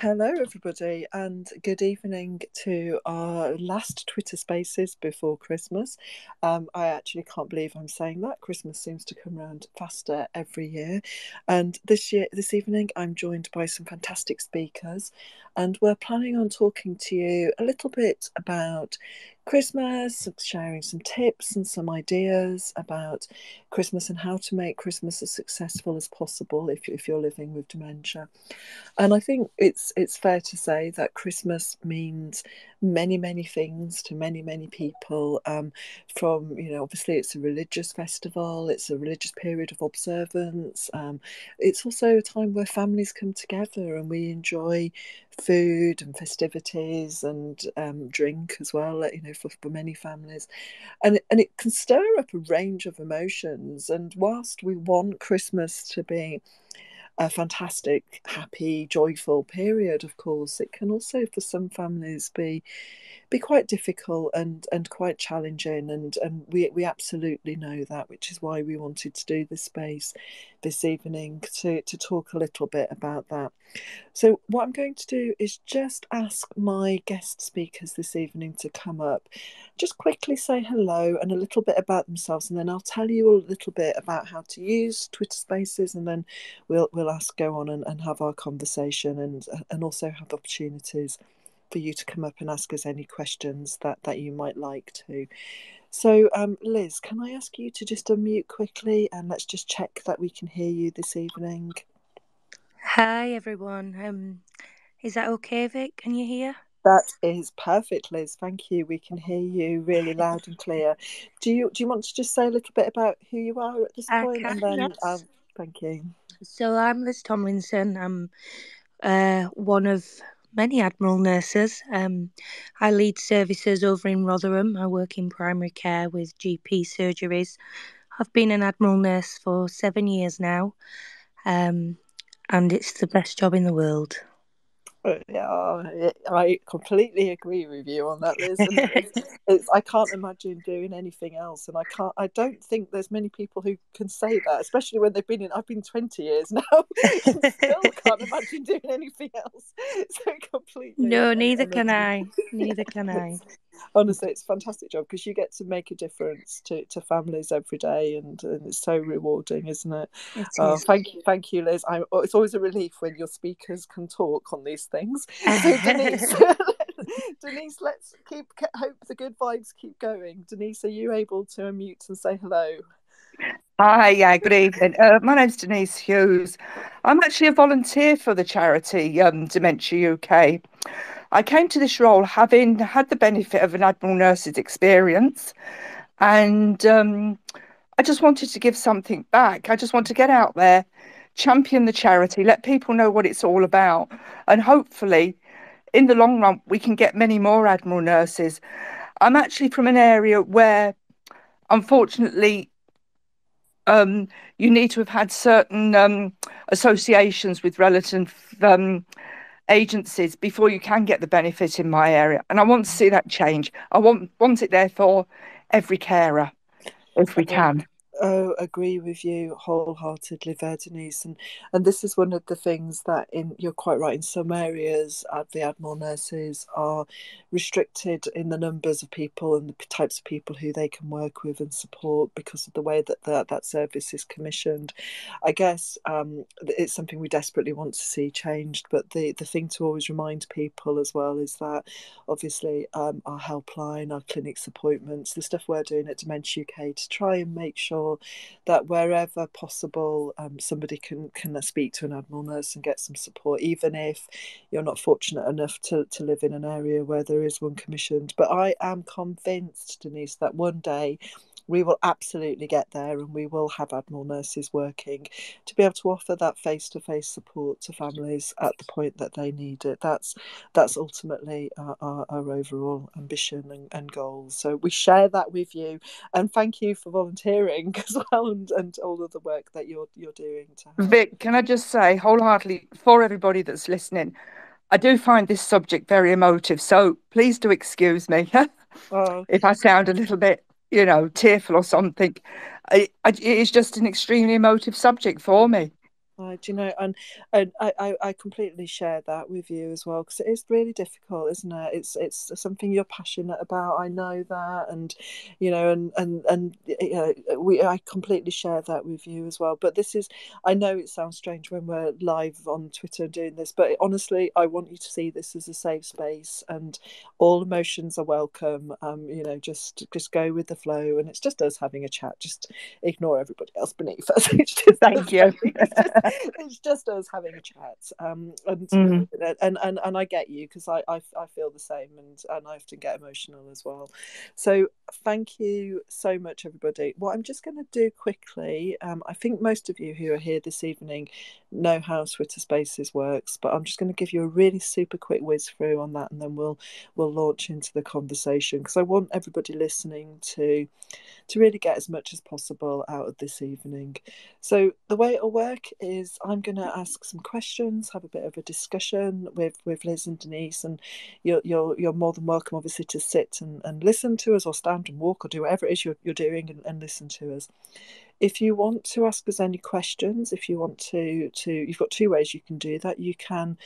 Hello, everybody, and good evening to our last Twitter Spaces before Christmas. Um, I actually can't believe I'm saying that. Christmas seems to come around faster every year, and this year, this evening, I'm joined by some fantastic speakers, and we're planning on talking to you a little bit about Christmas, sharing some tips and some ideas about Christmas and how to make Christmas as successful as possible if, if you're living with dementia. And I think it's it's fair to say that Christmas means many many things to many many people. Um, from you know, obviously it's a religious festival, it's a religious period of observance. Um, it's also a time where families come together and we enjoy food and festivities and um, drink as well. You know, for, for many families, and and it can stir up a range of emotions. And whilst we want Christmas to be a fantastic, happy, joyful period, of course, it can also, for some families, be be quite difficult and and quite challenging and and we we absolutely know that which is why we wanted to do this space this evening to to talk a little bit about that so what i'm going to do is just ask my guest speakers this evening to come up just quickly say hello and a little bit about themselves and then i'll tell you a little bit about how to use twitter spaces and then we'll we'll ask go on and, and have our conversation and and also have opportunities for you to come up and ask us any questions that, that you might like to. So, um, Liz, can I ask you to just unmute quickly and let's just check that we can hear you this evening? Hi, everyone. Um, is that okay, Vic? Can you hear? That is perfect, Liz. Thank you. We can hear you really loud and clear. Do you do you want to just say a little bit about who you are at this point, can, and then yes. um, thank you. So I'm Liz Tomlinson. I'm uh, one of many Admiral nurses. Um, I lead services over in Rotherham. I work in primary care with GP surgeries. I've been an Admiral nurse for seven years now, um, and it's the best job in the world. Yeah, I completely agree with you on that, Liz. It's, it's, I can't imagine doing anything else, and I can't. I don't think there's many people who can say that, especially when they've been in. I've been 20 years now, still can't imagine doing anything else. So completely. No, neither can I. Neither can I. Honestly, it's a fantastic job because you get to make a difference to, to families every day, and, and it's so rewarding, isn't it? it oh, thank you, thank you, Liz. I'm, it's always a relief when your speakers can talk on these things. So Denise, Denise, let's keep hope the good vibes keep going. Denise, are you able to unmute and say hello? Hi, yeah, good evening. Uh, my name's Denise Hughes. I'm actually a volunteer for the charity um, Dementia UK. I came to this role having had the benefit of an Admiral Nurse's experience, and um, I just wanted to give something back. I just want to get out there, champion the charity, let people know what it's all about, and hopefully, in the long run, we can get many more Admiral Nurses. I'm actually from an area where, unfortunately, um, you need to have had certain um, associations with relative um, agencies before you can get the benefit in my area. And I want to see that change. I want want it there for every carer if we can. Oh, agree with you wholeheartedly, there, Denise. And and this is one of the things that in you're quite right. In some areas, uh, the Admiral nurses are restricted in the numbers of people and the types of people who they can work with and support because of the way that that, that service is commissioned. I guess um, it's something we desperately want to see changed. But the the thing to always remind people as well is that obviously um, our helpline, our clinics appointments, the stuff we're doing at Dementia UK to try and make sure that wherever possible, um, somebody can can speak to an Admiral nurse and get some support, even if you're not fortunate enough to, to live in an area where there is one commissioned. But I am convinced, Denise, that one day we will absolutely get there and we will have Admiral nurses working to be able to offer that face to face support to families at the point that they need it. That's that's ultimately our, our, our overall ambition and, and goals. So we share that with you and thank you for volunteering as well and, and all of the work that you're you're doing to. Vic, can I just say wholeheartedly for everybody that's listening, I do find this subject very emotive, so please do excuse me oh. if I sound a little bit you know, tearful or something. it is just an extremely emotive subject for me. I, do you know, and and I, I completely share that with you as well because it is really difficult, isn't it? It's it's something you're passionate about. I know that, and you know, and and and you know, we I completely share that with you as well. But this is, I know it sounds strange when we're live on Twitter doing this, but honestly, I want you to see this as a safe space, and all emotions are welcome. Um, you know, just just go with the flow, and it's just us having a chat. Just ignore everybody else beneath us. Thank you. it's just us having a chat. Um, and, mm. and and and I get you because I, I I feel the same, and and I often get emotional as well. So thank you so much, everybody. What I'm just going to do quickly, um, I think most of you who are here this evening know how Twitter Spaces works, but I'm just going to give you a really super quick whiz through on that, and then we'll we'll launch into the conversation because I want everybody listening to to really get as much as possible out of this evening. So the way it'll work is I'm going to ask some questions, have a bit of a discussion with with Liz and Denise, and you're you're, you're more than welcome, obviously, to sit and, and listen to us, or stand and walk, or do whatever it is you're, you're doing, and, and listen to us. If you want to ask us any questions, if you want to to you've got two ways you can do that. You can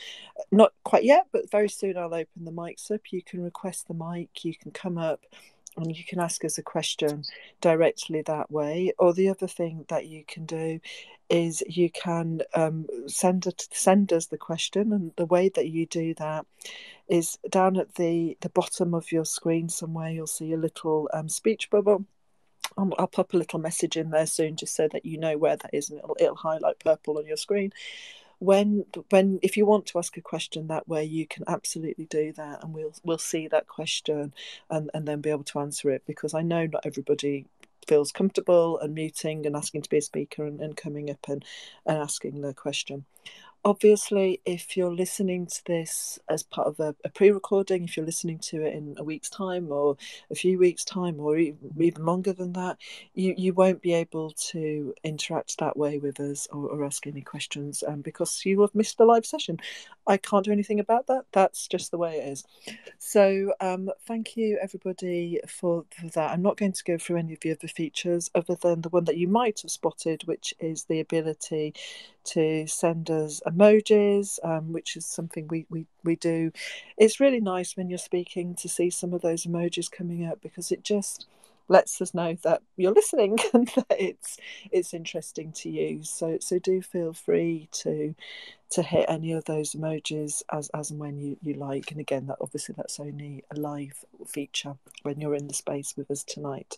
not quite yet, but very soon I'll open the mics up. You can request the mic, you can come up and you can ask us a question directly that way. Or the other thing that you can do is you can um, send it send us the question, and the way that you do that is down at the the bottom of your screen somewhere. You'll see a little um, speech bubble. I'll, I'll pop a little message in there soon, just so that you know where that is, and it'll, it'll highlight purple on your screen when when if you want to ask a question that way you can absolutely do that and we'll we'll see that question and and then be able to answer it because i know not everybody feels comfortable and muting and asking to be a speaker and, and coming up and, and asking the question obviously, if you're listening to this as part of a, a pre recording, if you're listening to it in a week's time or a few weeks' time or even, longer than that, you, you won't be able to interact that way with us or, or ask any questions um, because you have missed the live session. I can't do anything about that. That's just the way it is. So, um, thank you everybody for, for that. I'm not going to go through any of the other features other than the one that you might have spotted, which is the ability to send us emojis, um, which is something we, we, we do. It's really nice when you're speaking to see some of those emojis coming up because it just lets us know that you're listening and that it's it's interesting to you. So so do feel free to to hit any of those emojis as as and when you, you like. And again, that obviously that's only a live feature when you're in the space with us tonight.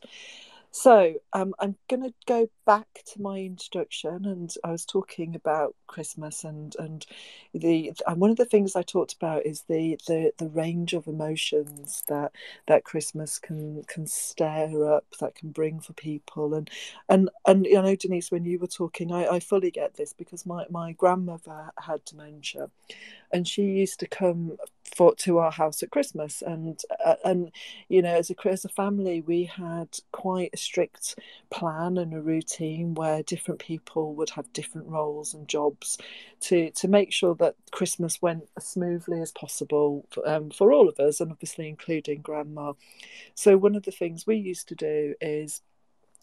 So um, I'm going to go back to my introduction, and I was talking about Christmas, and and the and one of the things I talked about is the the the range of emotions that that Christmas can can stir up, that can bring for people, and and and you know Denise, when you were talking, I, I fully get this because my my grandmother had dementia, and she used to come for to our house at Christmas, and uh, and you know as a as a family we had quite a strict plan and a routine where different people would have different roles and jobs to to make sure that Christmas went as smoothly as possible for, um, for all of us, and obviously including Grandma. So one of the things we used to do is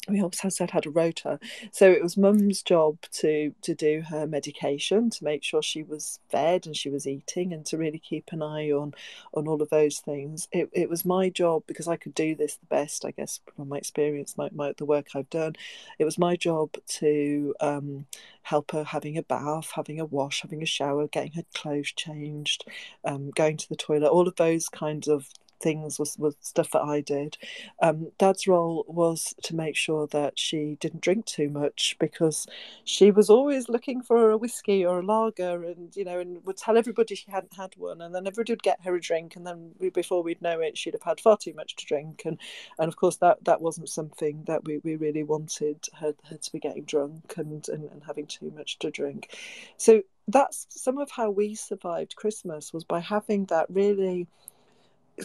we also said had a rota so it was mum's job to to do her medication to make sure she was fed and she was eating and to really keep an eye on on all of those things. It, it was my job because i could do this the best i guess from my experience my, my the work i've done. It was my job to um, help her having a bath having a wash having a shower getting her clothes changed um, going to the toilet all of those kinds of things was, was stuff that I did. Um, Dad's role was to make sure that she didn't drink too much because she was always looking for a whiskey or a lager, and you know, and would tell everybody she hadn't had one, and then everybody would get her a drink, and then we, before we'd know it, she'd have had far too much to drink, and and of course that that wasn't something that we, we really wanted her, her to be getting drunk and, and and having too much to drink. So that's some of how we survived Christmas was by having that really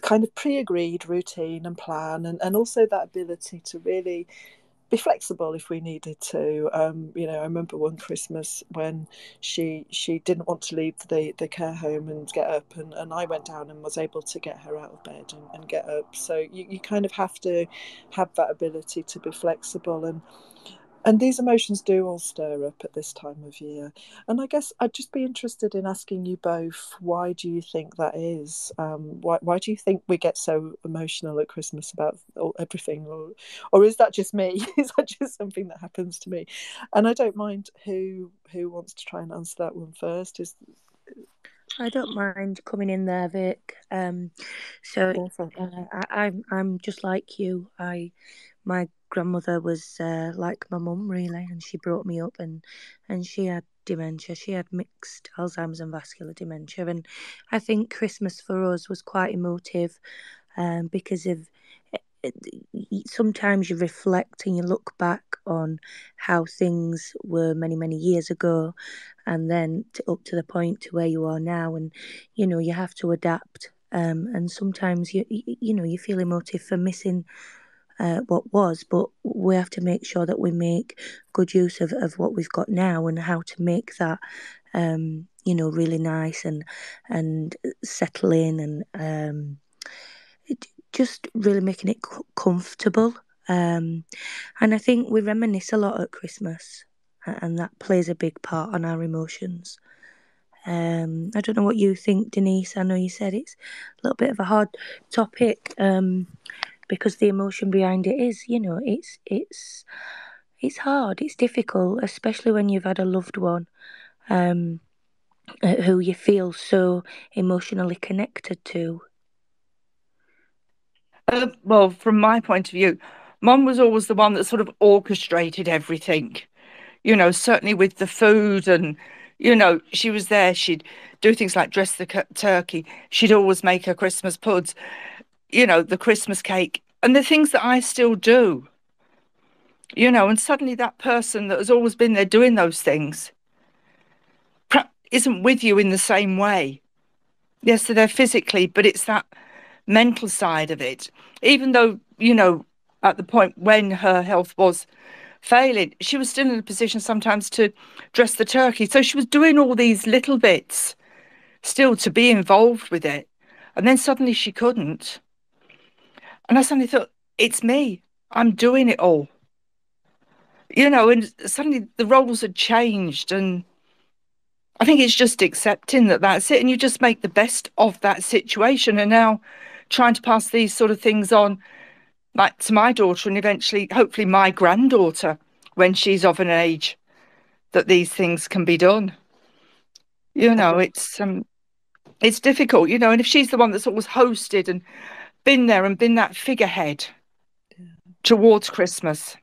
kind of pre-agreed routine and plan and, and also that ability to really be flexible if we needed to. Um, you know, I remember one Christmas when she she didn't want to leave the, the care home and get up, and, and I went down and was able to get her out of bed and, and get up. So you, you kind of have to have that ability to be flexible and and these emotions do all stir up at this time of year. And I guess I'd just be interested in asking you both why do you think that is? Um, why, why do you think we get so emotional at Christmas about everything? Or, or is that just me? is that just something that happens to me? And I don't mind who who wants to try and answer that one first. Is I don't mind coming in there, Vic. Um, so uh, I, I'm I'm just like you. I my grandmother was uh, like my mum really, and she brought me up, and and she had dementia. She had mixed Alzheimer's and vascular dementia, and I think Christmas for us was quite emotive um, because of sometimes you reflect and you look back on how things were many many years ago and then to, up to the point to where you are now and you know you have to adapt um, and sometimes you you know you feel emotive for missing uh, what was but we have to make sure that we make good use of, of what we've got now and how to make that um, you know really nice and and settle in and um, just really making it comfortable. Um, and I think we reminisce a lot at Christmas, and that plays a big part on our emotions. Um, I don't know what you think, Denise. I know you said it's a little bit of a hard topic um, because the emotion behind it is, you know, it's it's it's hard, it's difficult, especially when you've had a loved one um, who you feel so emotionally connected to. Uh, well, from my point of view, mum was always the one that sort of orchestrated everything. You know, certainly with the food and, you know, she was there. She'd do things like dress the turkey. She'd always make her Christmas puds, you know, the Christmas cake, and the things that I still do. You know, and suddenly that person that has always been there doing those things isn't with you in the same way. Yes, they're there physically, but it's that mental side of it. Even though, you know, at the point when her health was failing, she was still in a position sometimes to dress the turkey. So she was doing all these little bits still to be involved with it. And then suddenly she couldn't. And I suddenly thought, it's me. I'm doing it all. You know, and suddenly the roles had changed. And I think it's just accepting that that's it. And you just make the best of that situation. And now trying to pass these sort of things on like to my daughter and eventually hopefully my granddaughter when she's of an age that these things can be done you know it's um it's difficult you know and if she's the one that's always hosted and been there and been that figurehead yeah. towards christmas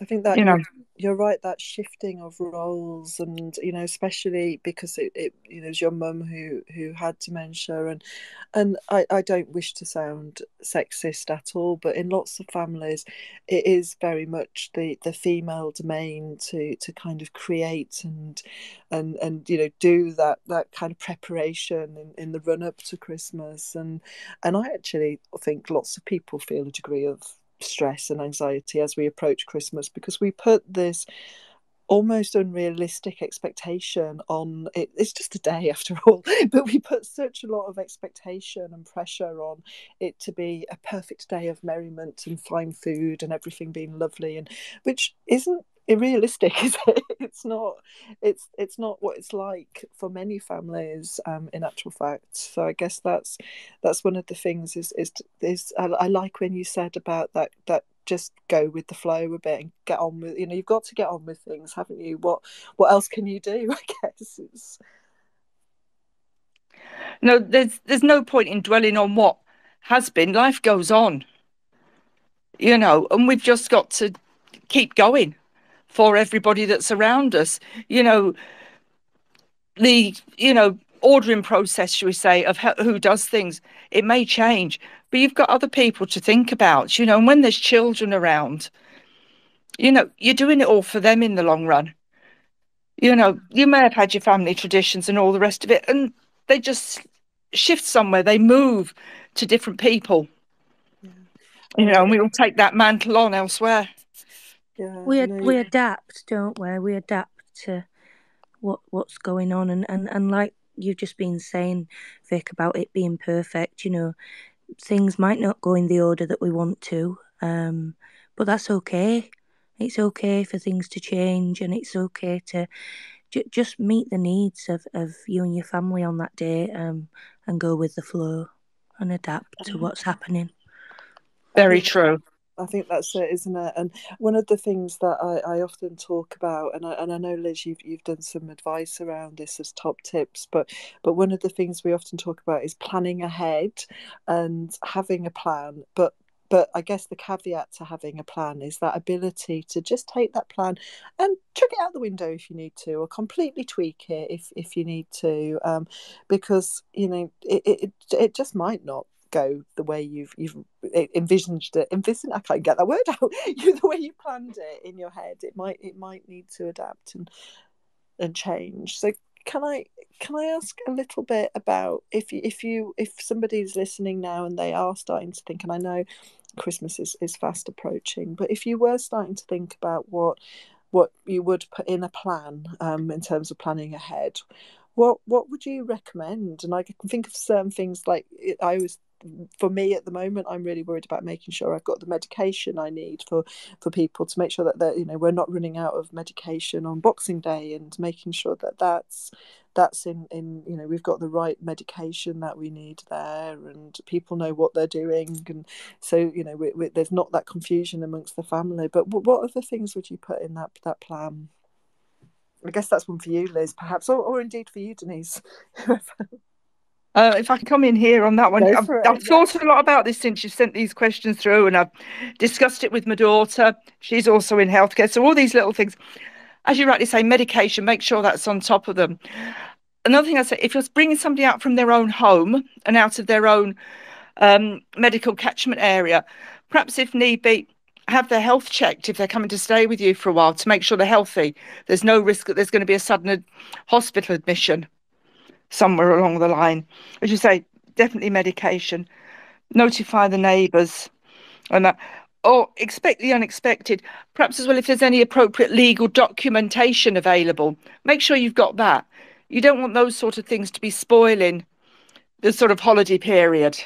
i think that you know you're right that shifting of roles and you know especially because it, it you know it your mum who who had dementia and and I, I don't wish to sound sexist at all but in lots of families it is very much the the female domain to to kind of create and and and you know do that that kind of preparation in, in the run up to christmas. And and i actually think lots of people feel a degree of stress and anxiety as we approach Christmas because we put this almost unrealistic expectation on it. It's just a day after all, but we put such a lot of expectation and pressure on it to be a perfect day of merriment and fine food and everything being lovely, and which isn't unrealistic is it? It's not it's it's not what it's like for many families um in actual fact. So i guess that's that's one of the things is is is I, I like when you said about that that just go with the flow a bit and get on with you know you've got to get on with things haven't you? What what else can you do i guess? It's no there's there's no point in dwelling on what has been. Life goes on you know and we've just got to keep going for everybody that's around us. You know, the, you know, ordering process, should we say, of who does things, it may change, but you've got other people to think about, you know, and when there's children around, you know, you're doing it all for them in the long run. You know, you may have had your family traditions and all the rest of it, and they just shift somewhere, they move to different people. Yeah. You know, and we will take that mantle on elsewhere. Yeah, we we adapt, don't we? We adapt to what what's going on, and and and like you've just been saying, Vic, about it being perfect. You know, things might not go in the order that we want to, um, but that's okay. it's okay for things to change and it's okay to j- just meet the needs of, of you and your family on that day um, and go with the flow and adapt to what's happening. Very true. I think that's it, isn't it? And one of the things that I, I often talk about, and I, and I know Liz, you've you've done some advice around this as top tips, but but one of the things we often talk about is planning ahead and having a plan, but but I guess the caveat to having a plan is that ability to just take that plan and chuck it out the window if you need to, or completely tweak it if if you need to, um, because you know it, it it just might not go the way you've you've envisioned it envisioned I can't get that word out. You the way you planned it in your head it might it might need to adapt and and change. So can I can I ask a little bit about if you if you if somebody's listening now and they are starting to think and I know Christmas is, is fast approaching but if you were starting to think about what what you would put in a plan um, in terms of planning ahead what what would you recommend? And i can think of certain things like i always for me at the moment i'm really worried about making sure i've got the medication i need for for people to make sure that that you know we're not running out of medication on boxing day and making sure that that's that's in in you know we've got the right medication that we need there and people know what they're doing. And so you know we, we, there's not that confusion amongst the family. But what other things would you put in that that plan? I guess that's one for you, Liz, perhaps, or, or indeed for you, Denise. Uh, if I can come in here on that one, I've, I've thought a lot about this since you sent these questions through, and I've discussed it with my daughter. She's also in healthcare, so all these little things, as you rightly say, medication. Make sure that's on top of them. Another thing I say, if you're bringing somebody out from their own home and out of their own um, medical catchment area, perhaps if need be, have their health checked if they're coming to stay with you for a while to make sure they're healthy. There's no risk that there's going to be a sudden hospital admission somewhere along the line. As you say, definitely medication. Notify the neighbours and that. Or expect the unexpected. Perhaps as well, if there's any appropriate legal documentation available, make sure you've got that. You don't want those sort of things to be spoiling the sort of holiday period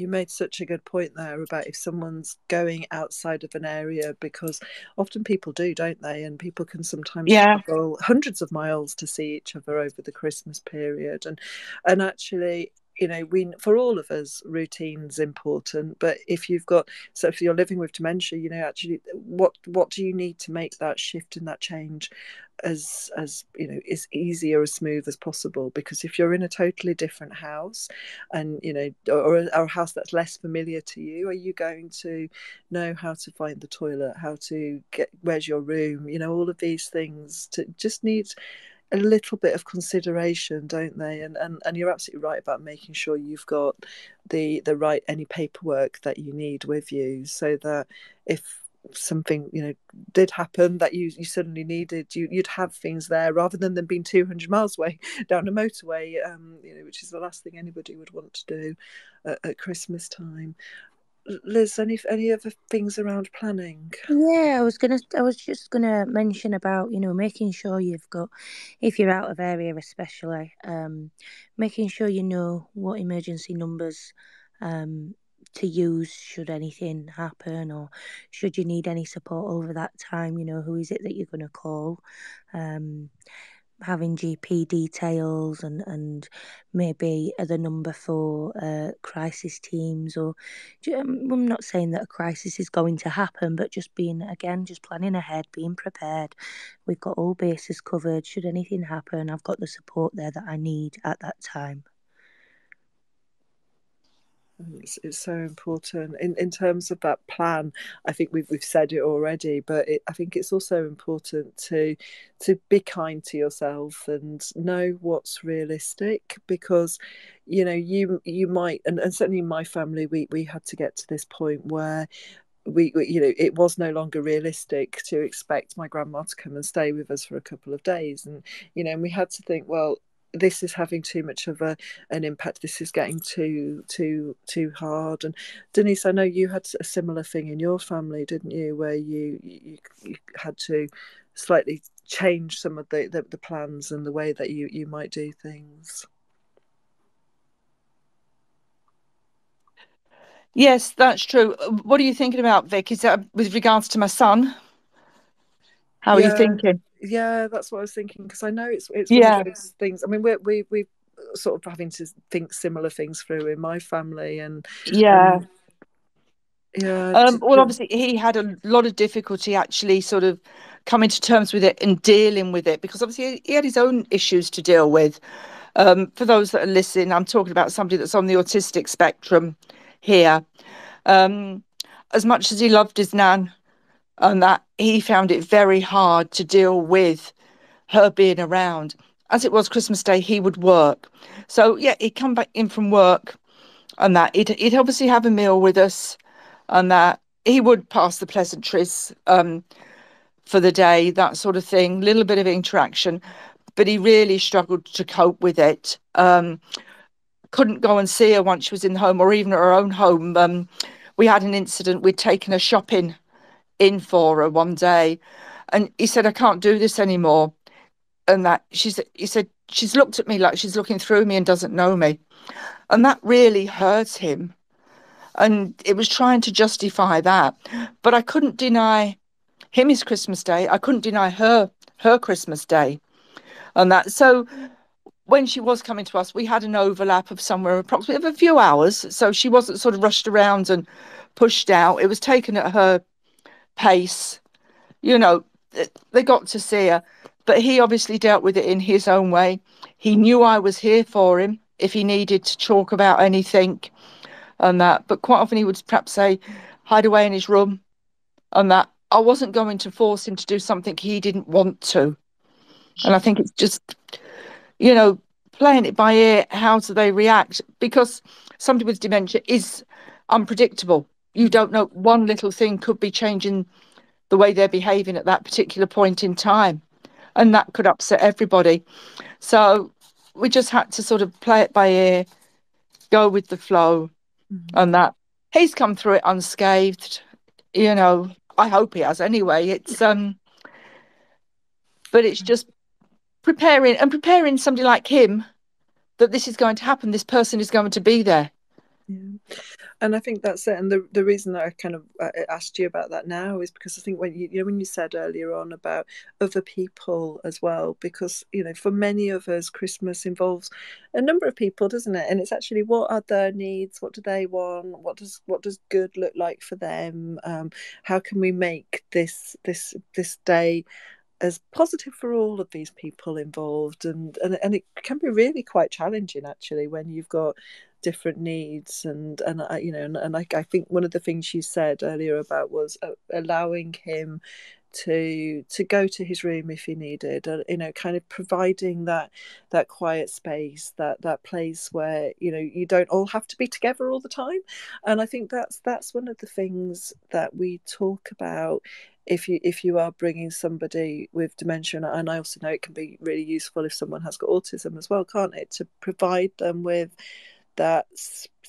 you made such a good point there about if someone's going outside of an area because often people do don't they and people can sometimes yeah. travel hundreds of miles to see each other over the christmas period and and actually you know we for all of us routine's important but if you've got so if you're living with dementia you know actually what what do you need to make that shift and that change as as you know as easy or as smooth as possible? Because if you're in a totally different house and you know or, or a house that's less familiar to you are you going to know how to find the toilet how to get where's your room? You know all of these things to just need a little bit of consideration, don't they? And, and and you're absolutely right about making sure you've got the the right any paperwork that you need with you, so that if something you know did happen that you you suddenly needed you you'd have things there rather than them being 200 miles away down a motorway um you know which is the last thing anybody would want to do at, at christmas time Liz, any any other things around planning? Yeah, I was gonna. I was just gonna mention about you know making sure you've got, if you're out of area especially, um, making sure you know what emergency numbers, um, to use should anything happen or should you need any support over that time. You know who is it that you're gonna call, um having GP details and, and maybe the number for uh, crisis teams or um, I'm not saying that a crisis is going to happen but just being again just planning ahead being prepared. We've got all bases covered. Should anything happen I've got the support there that I need at that time it's, it's so important in, in terms of that plan. I think we've we've said it already, but it, I think it's also important to to be kind to yourself and know what's realistic because you know you you might and, and certainly in my family we we had to get to this point where we, we, you know it was no longer realistic to expect my grandma to come and stay with us for a couple of days and you know and we had to think well this is having too much of a an impact this is getting too too too hard and denise i know you had a similar thing in your family didn't you where you you, you had to slightly change some of the, the, the plans and the way that you you might do things Yes, that's true. What are you thinking about, Vic? Is that with regards to my son? How are you thinking? Yeah, that's what I was thinking because I know it's it's one yeah. of those things. I mean, we're, we we sort of having to think similar things through in my family, and yeah, um, yeah. Um, well, obviously, he had a lot of difficulty actually, sort of coming to terms with it and dealing with it because obviously he had his own issues to deal with. Um, for those that are listening, I'm talking about somebody that's on the autistic spectrum here. Um, as much as he loved his nan and that, he found it very hard to deal with her being around. As it was Christmas Day, he would work. So, yeah, he'd come back in from work and that. He'd, he'd obviously have a meal with us and that. He would pass the pleasantries um, for the day, that sort of thing, little bit of interaction. But he really struggled to cope with it. Um, couldn't go and see her once she was in the home or even at her own home. Um, we had an incident, we'd taken her shopping in for her one day, and he said, I can't do this anymore. And that she's he said, she's looked at me like she's looking through me and doesn't know me. And that really hurt him. And it was trying to justify that. But I couldn't deny him his Christmas Day. I couldn't deny her her Christmas Day. And that so when she was coming to us, we had an overlap of somewhere approximately of a few hours. So she wasn't sort of rushed around and pushed out. It was taken at her pace. You know, they got to see her, but he obviously dealt with it in his own way. He knew I was here for him if he needed to talk about anything and that. But quite often he would perhaps say, hide away in his room and that. I wasn't going to force him to do something he didn't want to. And I think it's just you know, playing it by ear, how do they react? Because somebody with dementia is unpredictable. You don't know, one little thing could be changing the way they're behaving at that particular point in time. And that could upset everybody. So we just had to sort of play it by ear, go with the flow, mm-hmm. and that he's come through it unscathed. You know, I hope he has anyway. It's um but it's just preparing and preparing somebody like him that this is going to happen this person is going to be there yeah and i think that's it and the, the reason that i kind of uh, asked you about that now is because i think when you, you know when you said earlier on about other people as well because you know for many of us christmas involves a number of people doesn't it? And it's actually what are their needs what do they want what does what does good look like for them? Um, how can we make this this this day as positive for all of these people involved and, and and it can be really quite challenging actually when you've got different needs. And and I, you know and, and I, I think one of the things you said earlier about was uh, allowing him to to go to his room if he needed uh, you know kind of providing that that quiet space that that place where you know you don't all have to be together all the time. And i think that's that's one of the things that we talk about if you if you are bringing somebody with dementia and i also know it can be really useful if someone has got autism as well can't it? To provide them with that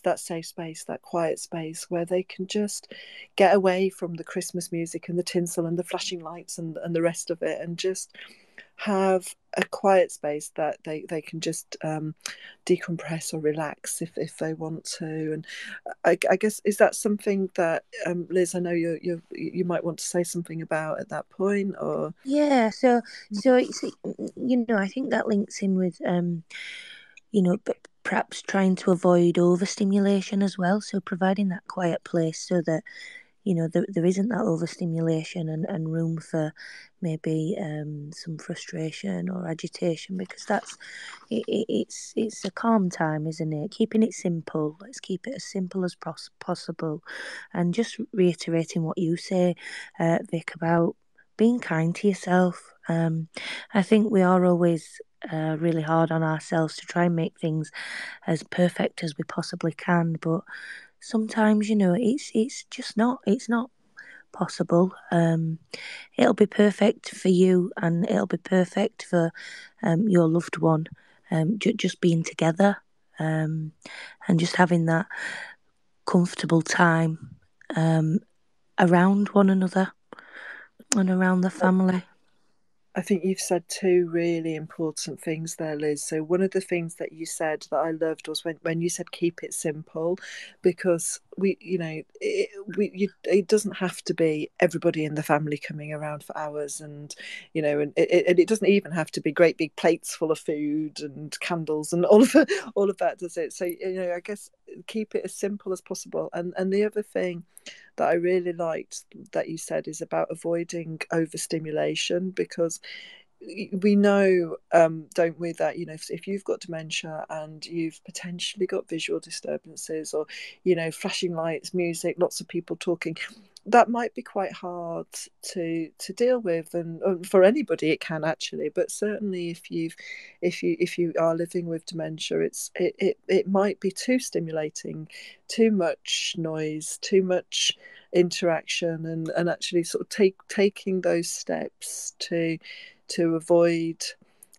that safe space that quiet space where they can just get away from the christmas music and the tinsel and the flashing lights and, and the rest of it and just have a quiet space that they, they can just um, decompress or relax if, if they want to. And I, I guess is that something that um, Liz? I know you you you might want to say something about at that point, or yeah. So so it's, you know I think that links in with um, you know, but perhaps trying to avoid overstimulation as well. So providing that quiet place so that you know there, there isn't that overstimulation and, and room for maybe um, some frustration or agitation because that's it, it, it's it's a calm time isn't it? Keeping it simple. Let's keep it as simple as pos- possible. And just reiterating what you say uh, Vic about being kind to yourself. Um, I think we are always uh, really hard on ourselves to try and make things as perfect as we possibly can but sometimes you know it's it's just not it's not possible. Um it'll be perfect for you and it'll be perfect for um your loved one um j- just being together um and just having that comfortable time um around one another and around the family I think you've said two really important things there, Liz. So one of the things that you said that I loved was when, when you said keep it simple, because we, you know, it, we, you, it doesn't have to be everybody in the family coming around for hours, and you know, and it, and it doesn't even have to be great big plates full of food and candles and all of the, all of that, does it? So you know, I guess keep it as simple as possible. And and the other thing that I really liked that you said is about avoiding overstimulation because we know, um, don't we, that you know if, if, you've got dementia and you've potentially got visual disturbances or you know flashing lights, music, lots of people talking, that might be quite hard to to deal with, and, and for anybody it can actually. But certainly if you've if you if you are living with dementia, it's it it, it might be too stimulating, too much noise, too much interaction, and and actually sort of take taking those steps to to avoid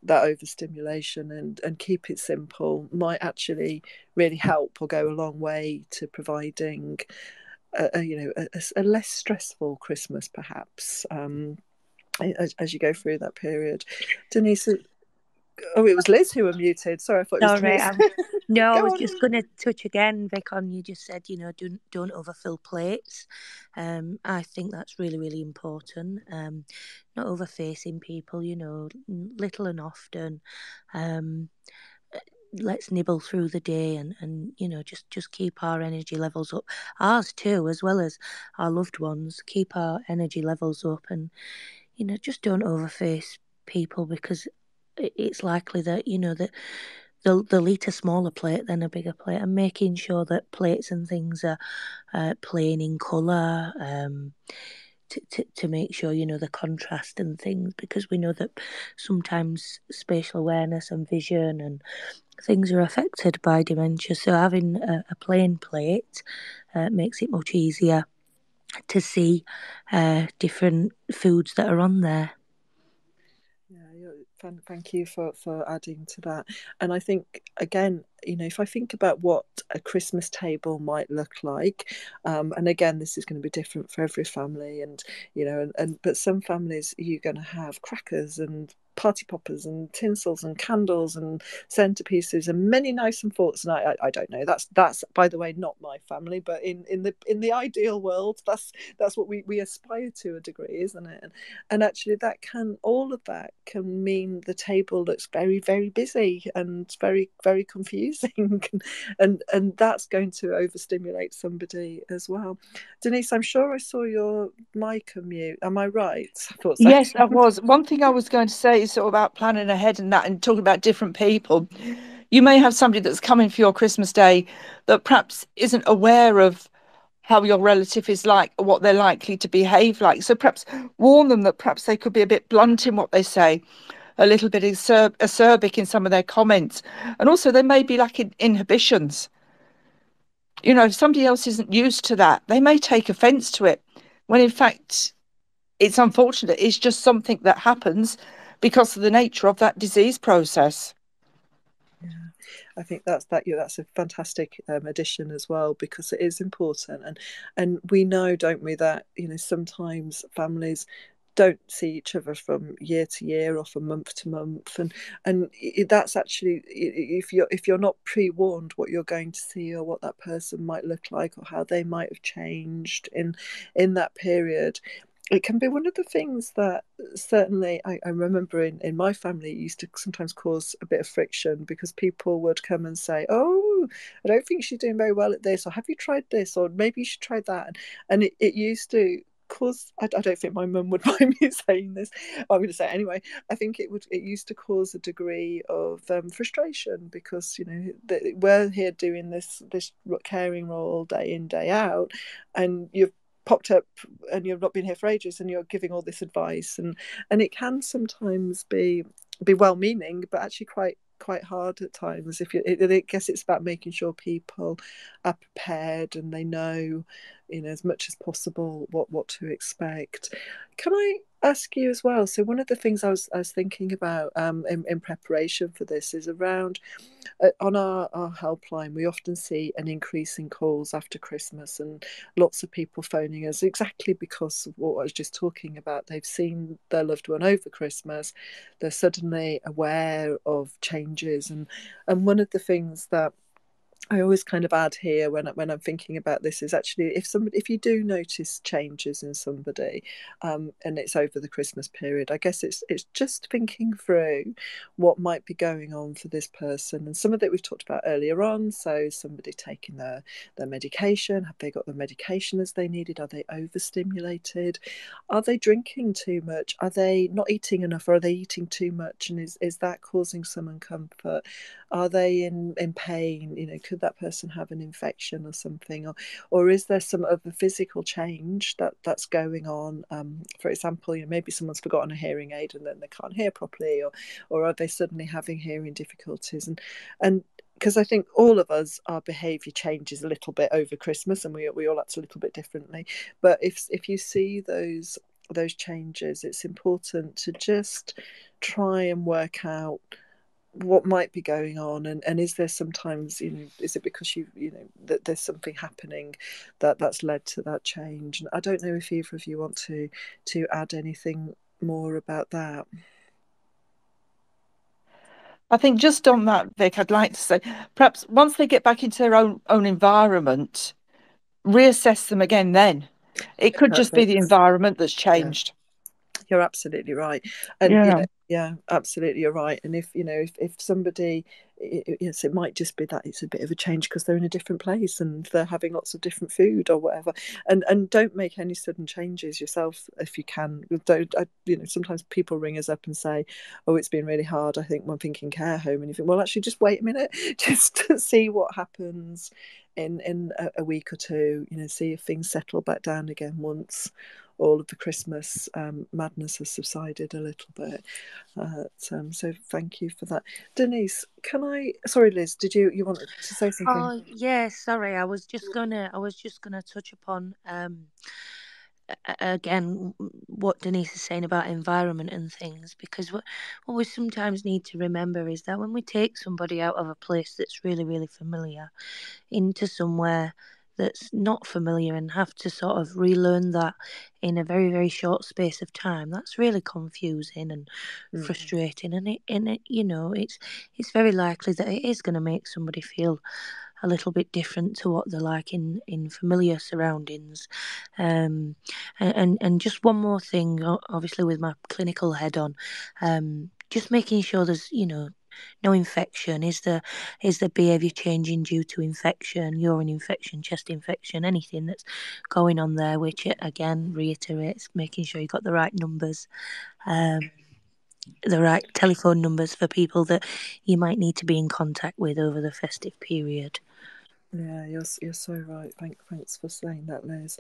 that overstimulation and, and keep it simple might actually really help or go a long way to providing a, a you know a, a, less stressful Christmas perhaps um, as, as, you go through that period. Denise, Oh, it was Liz who were muted. Sorry, I thought it was Sorry, no, I was on. just going to touch again, Vic, on you just said, you know, don't don't overfill plates. Um, I think that's really really important. Um, not overfacing people, you know, little and often. Um, let's nibble through the day and and you know just just keep our energy levels up ours too as well as our loved ones keep our energy levels up and you know just don't overface people because it's likely that you know that they'll they'll eat a smaller plate than a bigger plate, and making sure that plates and things are uh, plain in colour. Um, to, to, to make sure you know the contrast and things because we know that sometimes spatial awareness and vision and things are affected by dementia so having a, a plain plate uh, makes it much easier to see uh, different foods that are on there thank you for for adding to that. And i think again you know if i think about what a christmas table might look like um, and again this is going to be different for every family and you know and, and but some families you're going to have crackers and party poppers and tinsels and candles and centerpieces and many knives and forks and I, I, I don't know. That's that's by the way not my family but in in the in the ideal world that's that's what we we aspire to a degree isn't it? And, and actually that can all of that can mean the table looks very very busy and very very confusing. And and that's going to overstimulate somebody as well. Denise i'm sure i saw your mic unmute am i right? I so. yes i was. One thing i was going to say sort of about planning ahead and that and talking about different people, you may have somebody that's coming for your Christmas day that perhaps isn't aware of how your relative is like what they're likely to behave like. So perhaps warn them that perhaps they could be a bit blunt in what they say, a little bit acerbic in some of their comments. And also they may be lacking inhibitions. You know, if somebody else isn't used to that, they may take offense to it when in fact it's unfortunate. It's just something that happens because of the nature of that disease process. I think that's that. Yeah, that's a fantastic um, addition as well because it is important, and and we know, don't we, that you know sometimes families don't see each other from year to year or from month to month and and that's actually if you're if you're not pre-warned what you're going to see or what that person might look like or how they might have changed in in that period it can be one of the things that certainly I, I remember in, in my family used to sometimes cause a bit of friction because people would come and say, Oh, I don't think she's doing very well at this, or have you tried this, or maybe you should try that. And it, it used to cause I, I don't think my mum would mind me saying this. I'm going to say anyway. I think it would it used to cause a degree of um, frustration because you know the, we're here doing this this caring role day in day out, and you've popped up and you've not been here for ages and you're giving all this advice and and it can sometimes be be well meaning but actually quite quite hard at times if you I guess it's about making sure people are prepared and they know you know as much as possible what what to expect. Can I ask you as well? So one of the things I was I was thinking about um, in, in preparation for this is around uh, on our, our helpline. We often see an increase in calls after Christmas, and lots of people phoning us exactly because of what I was just talking about. They've seen their loved one over Christmas. They're suddenly aware of changes, and and one of the things that I always kind of add here when when I'm thinking about this is actually if somebody if you do notice changes in somebody, um, and it's over the Christmas period, I guess it's it's just thinking through what might be going on for this person, and some of it we've talked about earlier on. So somebody taking their their medication, have they got the medication as they needed? Are they overstimulated? Are they drinking too much? Are they not eating enough? Or are they eating too much? And is is that causing some uncomfort? Are they in in pain? You know could that person have an infection or something? Or or is there some other physical change that that's going on? Um, for example you know maybe someone's forgotten a hearing aid and then they can't hear properly or or are they suddenly having hearing difficulties? And and because I think all of us, our behaviour changes a little bit over Christmas, and we we all act a little bit differently. But if if you see those those changes, it's important to just try and work out what might be going on and, and is there sometimes you know is it because you you know that there's something happening that that's led to that change and i don't know if either of you want to to add anything more about that I think just on that, Vic, I'd like to say perhaps once they get back into their own own environment, reassess them again. Then it could Perfect. just be the environment that's changed. You're absolutely right, and yeah. You know, yeah absolutely you're right. And if you know if, if somebody it, yes it might just be that it's a bit of a change because they're in a different place and they're having lots of different food or whatever. And and don't make any sudden changes yourself if you can. Don't I, you know sometimes people ring us up and say oh it's been really hard. I think i'm thinking care home and you think well actually just wait a minute just to see what happens in in a, a week or two. You know see if things settle back down again once all of the Christmas um, madness has subsided a little bit. Uh, um, so thank you for that, Denise. Can I? Sorry, Liz. Did you you wanted to say something? Oh yeah, sorry. I was just gonna I was just gonna touch upon. Um, again what denise is saying about environment and things because what, what we sometimes need to remember is that when we take somebody out of a place that's really really familiar into somewhere that's not familiar and have to sort of relearn that in a very very short space of time that's really confusing and mm. frustrating and it and it you know it's it's very likely that it is going to make somebody feel a little bit different to what they're like in in familiar surroundings um and and just one more thing obviously with my clinical head on um just making sure there's you know no infection? Is the is the behaviour changing due to infection, urine infection, chest infection, anything that's going on there? Which again reiterates making sure you got the right numbers. Um, the right telephone numbers for people that you might need to be in contact with over the festive period. Yeah, you're you're so right. Thank, thanks for saying that, Liz.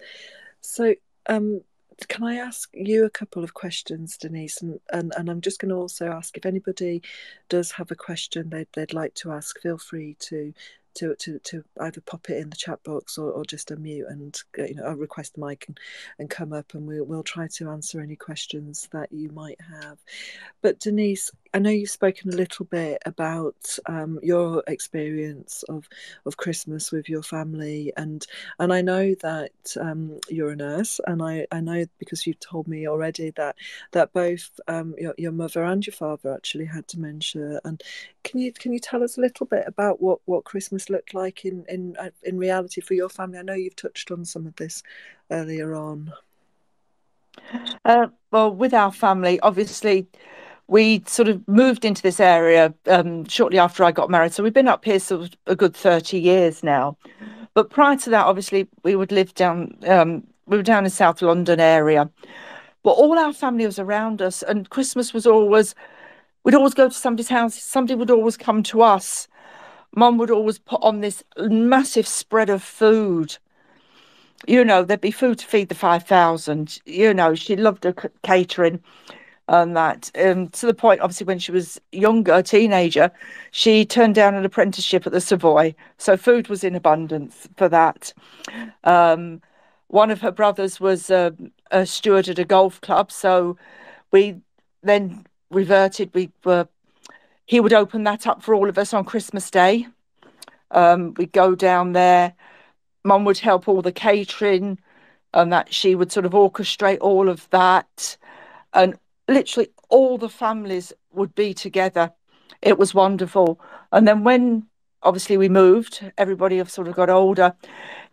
So, um, can I ask you a couple of questions, Denise? And, and, and I'm just going to also ask if anybody does have a question they'd, they'd like to ask, feel free to to, to, to either pop it in the chat box or, or just unmute and uh, you know I'll request the mic and, and come up and we'll, we'll try to answer any questions that you might have. But Denise, I know you've spoken a little bit about um, your experience of, of Christmas with your family and and I know that um, you're a nurse and I, I know because you've told me already that that both um, your, your mother and your father actually had dementia and can you can you tell us a little bit about what, what Christmas looked like in in uh, in reality for your family? I know you've touched on some of this earlier on. Uh, well, with our family, obviously, we sort of moved into this area um, shortly after I got married. So we've been up here sort of a good 30 years now. But prior to that, obviously, we would live down, um, we were down in South London area. But all our family was around us, and Christmas was always, we'd always go to somebody's house, somebody would always come to us. Mum would always put on this massive spread of food. You know, there'd be food to feed the 5,000. You know, she loved catering and that. Um, to the point, obviously, when she was younger, a teenager, she turned down an apprenticeship at the Savoy. So food was in abundance for that. Um, one of her brothers was a, a steward at a golf club, so we then reverted. We were he would open that up for all of us on Christmas Day. Um, we'd go down there. Mum would help all the catering, and that she would sort of orchestrate all of that, and literally all the families would be together. It was wonderful. And then when obviously we moved, everybody have sort of got older.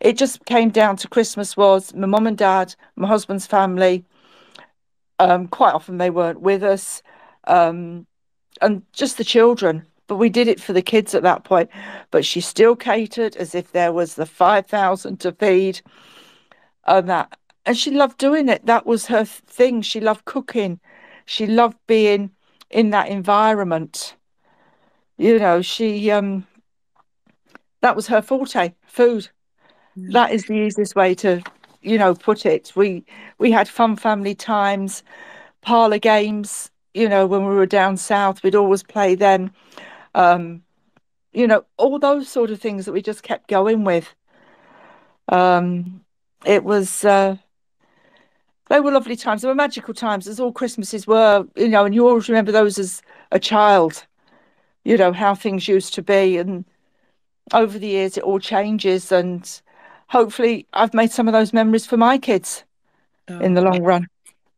It just came down to Christmas was my mum and dad, my husband's family. Um, quite often they weren't with us, um, and just the children. But we did it for the kids at that point. But she still catered as if there was the five thousand to feed, and that. And she loved doing it. That was her thing. She loved cooking. She loved being in that environment. You know, she um that was her forte, food. Mm. That is the easiest way to, you know, put it. We we had fun family times, parlor games, you know, when we were down south, we'd always play them. Um, you know, all those sort of things that we just kept going with. Um, it was uh, they were lovely times. They were magical times, as all Christmases were, you know, and you always remember those as a child, you know, how things used to be. And over the years, it all changes. And hopefully, I've made some of those memories for my kids oh, in the long run.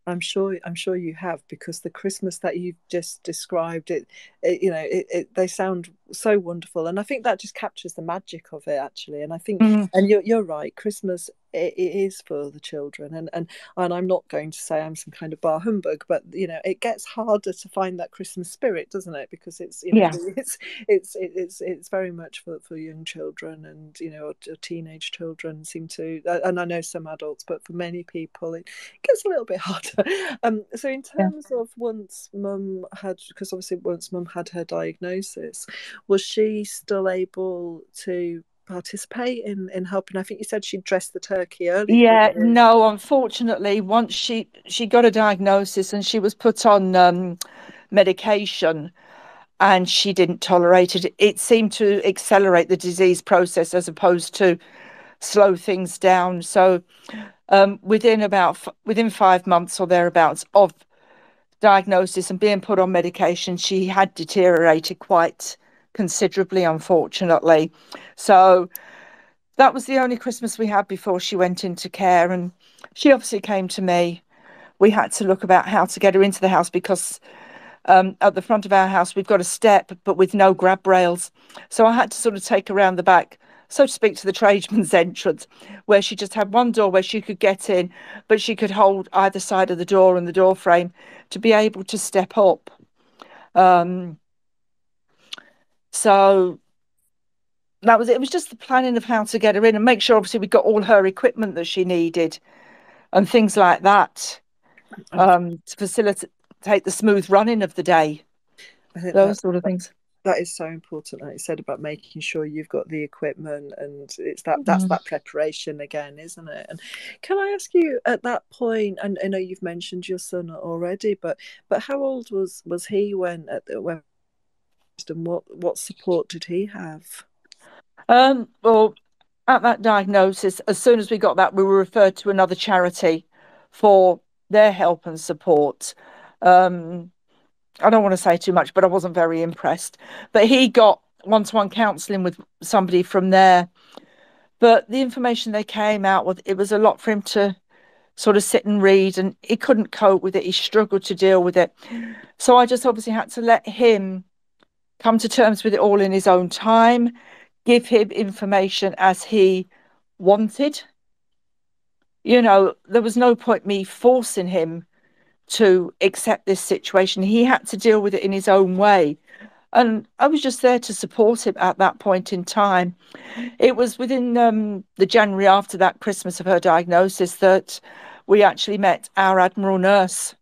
I'm sure I'm sure you have because the Christmas that you've just described it, it you know it, it, they sound so wonderful and I think that just captures the magic of it actually and I think mm. and you're you're right Christmas it, it is for the children and and and I'm not going to say I'm some kind of bar humbug but you know it gets harder to find that Christmas spirit doesn't it because it's you know yeah. it's it's it's it's very much for for young children and you know teenage children seem to and I know some adults but for many people it gets a little bit harder um so in terms yeah. of once mum had because obviously once mum had her diagnosis was she still able to participate in in helping? I think you said she dressed the turkey early yeah no unfortunately once she she got a diagnosis and she was put on um, medication and she didn't tolerate it it seemed to accelerate the disease process as opposed to slow things down. So um, within about within five months or thereabouts of diagnosis and being put on medication she had deteriorated quite considerably, unfortunately. So that was the only Christmas we had before she went into care. And she obviously came to me. We had to look about how to get her into the house because um, at the front of our house we've got a step but with no grab rails. So I had to sort of take her around the back, so to speak, to the tradesman's entrance, where she just had one door where she could get in, but she could hold either side of the door and the door frame to be able to step up. Um, so that was it. It was just the planning of how to get her in and make sure, obviously, we got all her equipment that she needed and things like that um, to facilitate the smooth running of the day. Those sort of things. That is so important, like you said about making sure you've got the equipment, and it's that that's mm. that preparation again, isn't it? And can I ask you at that point? And I know you've mentioned your son already, but but how old was was he when at the, when and what what support did he have? Um, well, at that diagnosis, as soon as we got that, we were referred to another charity for their help and support. Um, I don't want to say too much, but I wasn't very impressed. But he got one to one counselling with somebody from there. But the information they came out with, it was a lot for him to sort of sit and read, and he couldn't cope with it. He struggled to deal with it. So I just obviously had to let him come to terms with it all in his own time, give him information as he wanted. You know, there was no point me forcing him to accept this situation. He had to deal with it in his own way. And I was just there to support him at that point in time. It was within um, the January after that Christmas of her diagnosis that we actually met our Admiral nurse.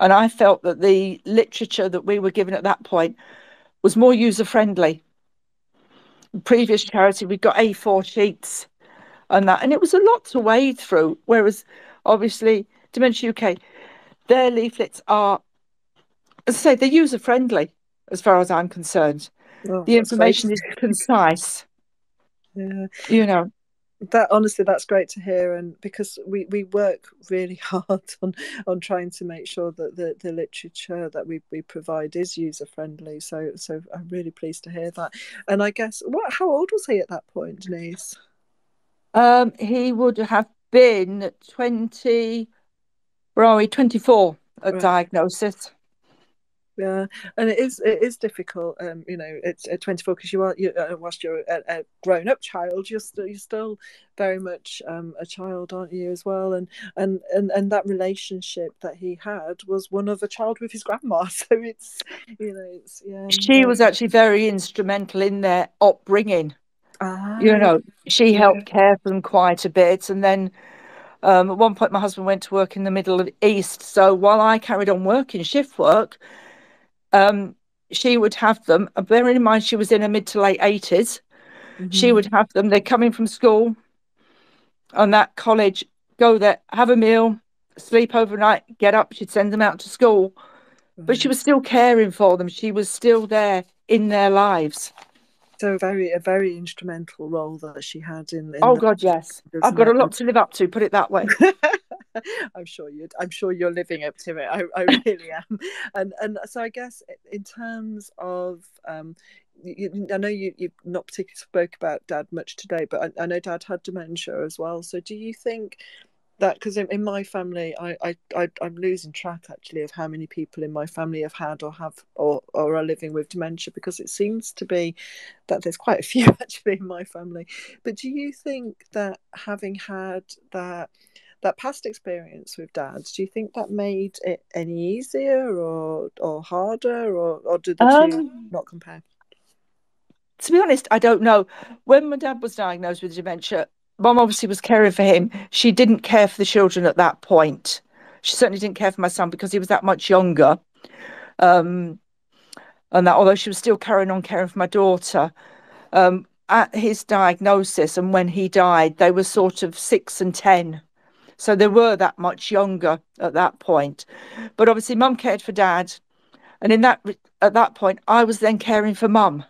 And I felt that the literature that we were given at that point was more user friendly. Previous charity, we got A4 sheets and that, and it was a lot to wade through. Whereas, obviously, Dementia UK, their leaflets are, as I say, they're user friendly as far as I'm concerned. Oh, the information is concise. Yeah. You know. That honestly that's great to hear and because we, we work really hard on on trying to make sure that the, the literature that we, we provide is user friendly so so i'm really pleased to hear that. And i guess what how old was he at that point denise um he would have been 20 right 24 at right. diagnosis yeah and it is it is difficult um you know it's at 24 because you are you uh, whilst you're a, a, grown-up child you're still you're still very much um a child aren't you as well? And and and, and that relationship that he had was one of a child with his grandma. So it's you know it's yeah she was actually very instrumental in their upbringing. Ah, you know she yeah. helped care for them quite a bit and then um, at one point my husband went to work in the middle east. So while i carried on working shift work um, she would have them. Uh, bearing in mind she was in her mid to late 80s, mm-hmm. she would have them. They're coming from school on that college, go there, have a meal, sleep overnight, get up. She'd send them out to school. Mm-hmm. But she was still caring for them. She was still there in their lives. So very a very instrumental role that she had in. in oh God, yes. I've got it? a lot to live up to. Put it that way. I'm sure you. I'm sure you're living up to it. I, I really am. And and so I guess in terms of, um, you, I know you you've not particularly spoke about Dad much today, but I, I know Dad had dementia as well. So do you think that because in, in, my family I, I i am losing track actually of how many people in my family have had or have or, or are living with dementia because it seems to be that there's quite a few actually in my family but do you think that having had that that past experience with dads, do you think that made it any easier or or harder or, or did the um, two not compare? To be honest, I don't know. When my dad was diagnosed with dementia, mom obviously was caring for him. She didn't care for the children at that point. She certainly didn't care for my son because he was that much younger. Um, and that although she was still carrying on caring for my daughter, um, at his diagnosis and when he died, they were sort of six and ten. So they were that much younger at that point. But obviously, mum cared for dad. And in that at that point, I was then caring for mum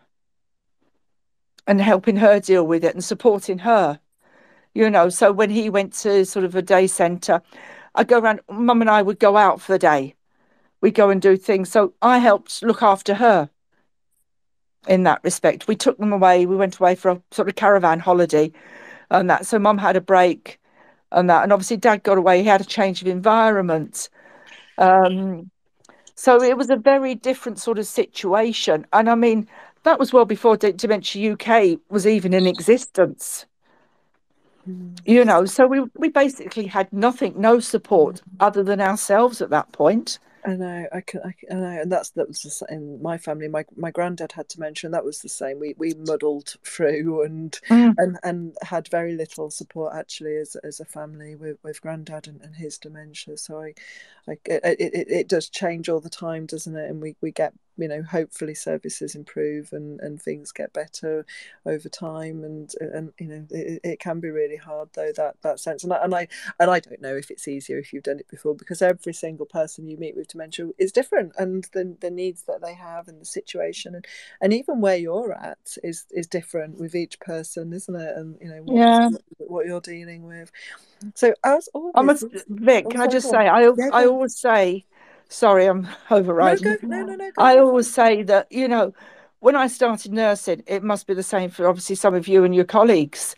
and helping her deal with it and supporting her. You know, so when he went to sort of a day centre, I'd go around, mum and I would go out for the day. We'd go and do things. So I helped look after her in that respect. We took them away. We went away for a sort of caravan holiday and that. So mum had a break and that. And obviously, dad got away. He had a change of environment. Um, so it was a very different sort of situation. And I mean, that was well before Dementia UK was even in existence. Mm. You know, so we, we basically had nothing, no support other than ourselves at that point. I know, I can, I, I know, and that's that was the, in my family. My my granddad had dementia, and that was the same. We we muddled through and mm. and and had very little support actually as as a family with with granddad and, and his dementia. So I, I it, it, it does change all the time, doesn't it? And we we get you know hopefully services improve and and things get better over time and and you know it, it can be really hard though that that sense. And I, and I and I don't know if it's easier if you've done it before because every single person you meet with dementia is different and the the needs that they have and the situation and and even where you're at is is different with each person isn't it? And you know what, yeah. what you're dealing with. So as always I must Vic oh, can I just say I I always say Sorry, I'm overriding. No, no, no, no, I always say that, you know, when I started nursing, it must be the same for obviously some of you and your colleagues.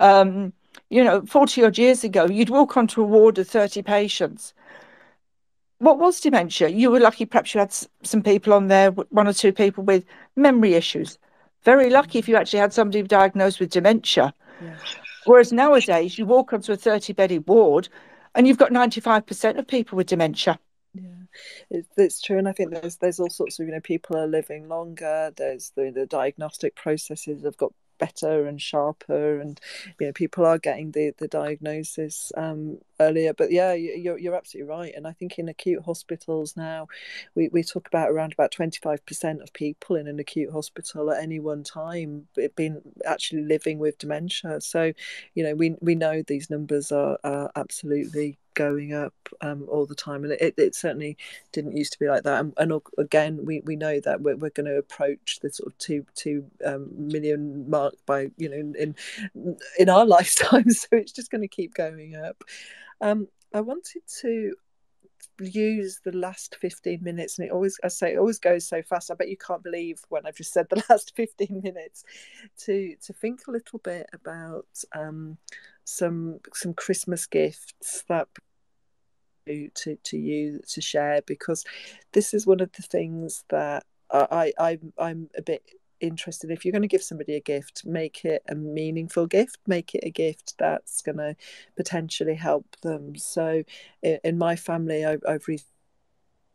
Um, you know, 40 odd years ago, you'd walk onto a ward of 30 patients. What was dementia? You were lucky, perhaps you had some people on there, one or two people with memory issues. Very lucky if you actually had somebody diagnosed with dementia. Yeah. Whereas nowadays, you walk onto a 30 bedded ward and you've got 95% of people with dementia. It's true, and I think there's there's all sorts of you know people are living longer. There's the the diagnostic processes have got better and sharper, and you know people are getting the the diagnosis um, earlier but yeah you're, you're absolutely right. And i think in acute hospitals now we, we talk about around about 25% of people in an acute hospital at any one time being actually living with dementia. So you know we, we know these numbers are, are absolutely going up um, all the time. And it, it certainly didn't used to be like that. And, and again we, we know that we're, we're going to approach the sort of two two um, million mark by you know in in our lifetime. So it's just going to keep going up um, I wanted to use the last 15 minutes and it always i say it always goes so fast. I bet you can't believe when i've just said the last 15 minutes to to think a little bit about um, some some christmas gifts that to to you to share because this is one of the things that I, I I'm a bit interested if you're going to give somebody a gift make it a meaningful gift make it a gift that's going to potentially help them. So in, my family I, i've re-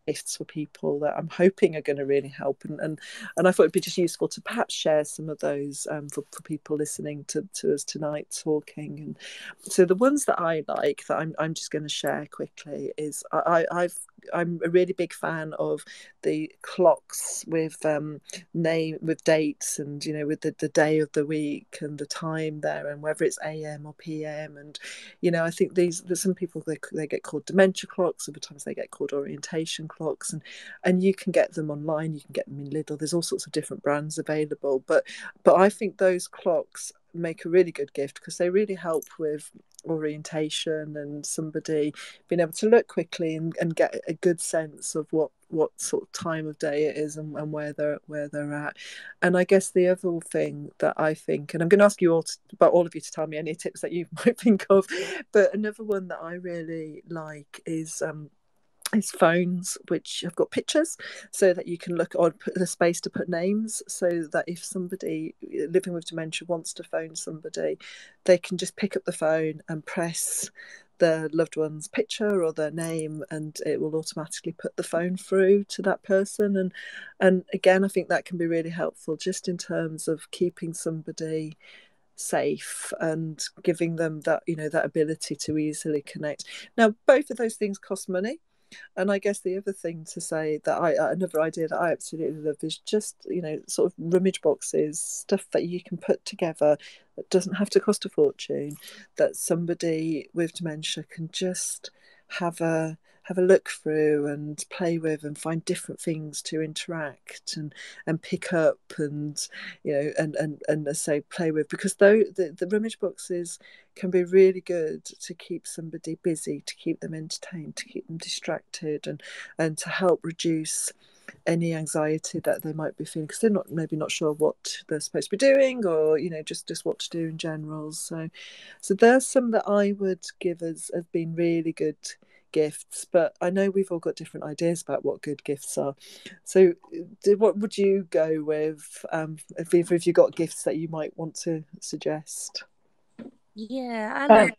gifts for people that I'm hoping are going to really help. And and, and I thought it'd be just useful to perhaps share some of those um, for, for people listening to, to us tonight talking. And so the ones that I like that I'm, I'm just going to share quickly is I, I've I'm a really big fan of the clocks with um, name with dates and you know with the, the day of the week and the time there and whether it's AM or PM and you know I think these there's some people they, they get called dementia clocks sometimes they get called orientation clocks and and you can get them online you can get them in Lidl there's all sorts of different brands available but but I think those clocks make a really good gift because they really help with orientation and somebody being able to look quickly and, and get a good sense of what what sort of time of day it is and, and where they're where they're at. And i guess the other thing that i think and i'm going to ask you all to, about all of you to tell me any tips that you might think of but another one that i really like is um is phones which have got pictures so that you can look put the space to put names so that if somebody living with dementia wants to phone somebody they can just pick up the phone and press their loved one's picture or their name and it will automatically put the phone through to that person. And and again i think that can be really helpful just in terms of keeping somebody safe and giving them that you know that ability to easily connect. Now both of those things cost money and I guess the other thing to say that I uh, another idea that I absolutely love is just you know sort of rummage boxes, stuff that you can put together that doesn't have to cost a fortune, that somebody with dementia can just have a have a look through and play with and find different things to interact and and pick up and you know and and and I say play with. Because though the, the rummage boxes can be really good to keep somebody busy to keep them entertained to keep them distracted and and to help reduce any anxiety that they might be feeling. Because they're not maybe not sure what they're supposed to be doing or you know just just what to do in general. So so there's some that i would give as as being really good gifts, but I know we've all got different ideas about what good gifts are. So, what would you go with? Um, if either of you got gifts that you might want to suggest? Yeah, I like.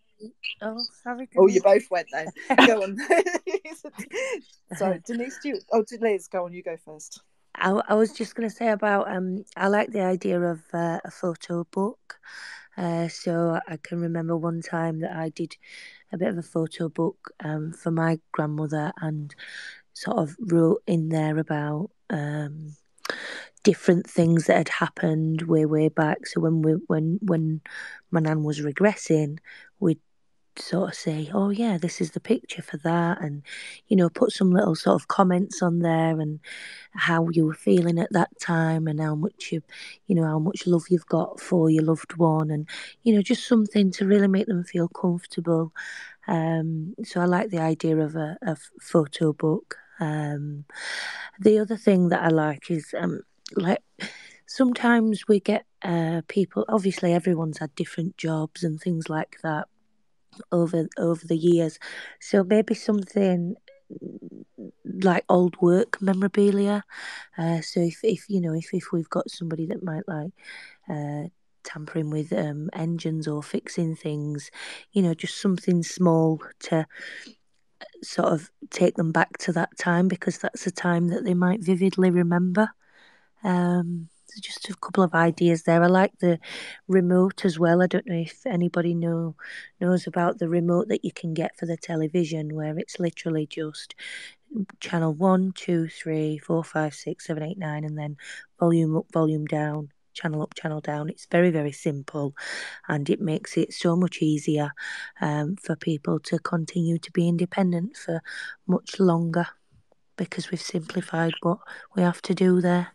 oh, sorry. Oh, you both went then. go on. sorry, Denise. Do you? Oh, Liz, go on. You go first. I, I was just going to say about um, I like the idea of uh, a photo book. Uh, so I can remember one time that I did a bit of a photo book um, for my grandmother and sort of wrote in there about um, different things that had happened way way back. So when we when when my nan was regressing, we'd sort of say, "Oh yeah, this is the picture for that," and you know, put some little sort of comments on there and how you were feeling at that time and how much you, you know, how much love you've got for your loved one, and you know, just something to really make them feel comfortable. Um, so I like the idea of a, a photo book. Um, the other thing that I like is um, like sometimes we get uh, people. Obviously, everyone's had different jobs and things like that over over the years. So maybe something like old work memorabilia. Uh, so if, if you know if, if we've got somebody that might like uh, tampering with um, engines or fixing things, you know, just something small to sort of take them back to that time because that's a time that they might vividly remember. Um, just a couple of ideas there. I like the remote as well. I don't know if anybody know knows about the remote that you can get for the television, where it's literally just channel one, two, three, four, five, six, seven, eight, nine, and then volume up, volume down, channel up, channel down. It's very, very simple and it makes it so much easier um, for people to continue to be independent for much longer because we've simplified what we have to do there.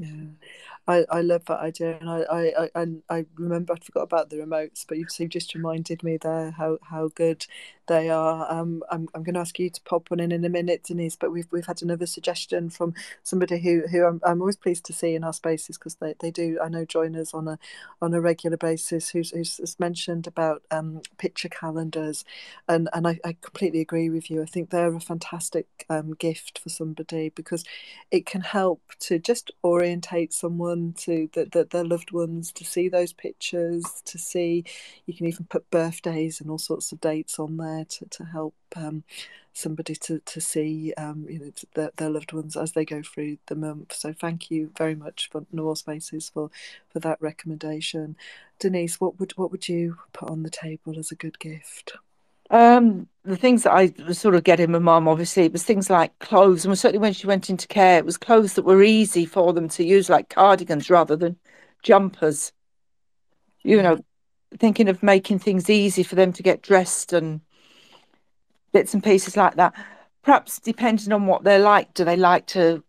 Yeah. I, I love that idea, and I, I, I, I remember I forgot about the remotes, but you've, you've just reminded me there how, how good they are. Um, I'm, I'm going to ask you to pop one in in a minute, Denise. But we've we've had another suggestion from somebody who who I'm, I'm always pleased to see in our spaces because they, they do I know join us on a on a regular basis. Who's, who's mentioned about um, picture calendars, and and I, I completely agree with you. I think they're a fantastic um, gift for somebody because it can help to just orientate someone to that the, their loved ones to see those pictures to see you can even put birthdays and all sorts of dates on there there to, to help um, somebody to, to see um, you know their, their loved ones as they go through the month. So thank you very much for Noir Spaces for, for that recommendation. Denise, what would what would you put on the table as a good gift? Um, the things that I was sort of getting my mum, obviously, it was things like clothes. And certainly when she went into care, it was clothes that were easy for them to use, like cardigans rather than jumpers. You know, thinking of making things easy for them to get dressed and bits and pieces like that. Perhaps depending on what they're like, do they like to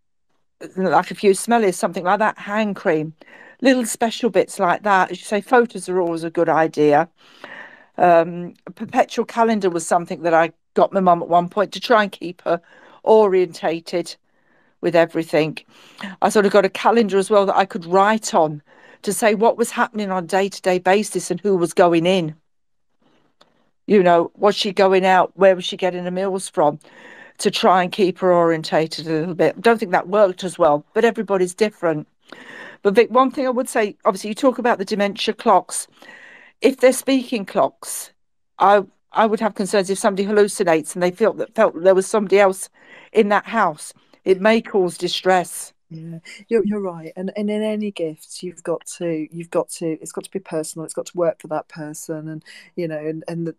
like a few smellies, something like that, hand cream, little special bits like that. As you say, photos are always a good idea. Um, a perpetual calendar was something that I got my mum at one point to try and keep her orientated with everything. I sort of got a calendar as well that I could write on to say what was happening on a day to day basis and who was going in you know, was she going out? Where was she getting the meals from? To try and keep her orientated a little bit. Don't think that worked as well, but everybody's different. But Vic, one thing I would say, obviously, you talk about the dementia clocks. If they're speaking clocks, I I would have concerns if somebody hallucinates and they felt that felt there was somebody else in that house. It may cause distress. Yeah, you're, you're right. And, and in any gifts, you've got to you've got to it's got to be personal. It's got to work for that person, and you know, and and the,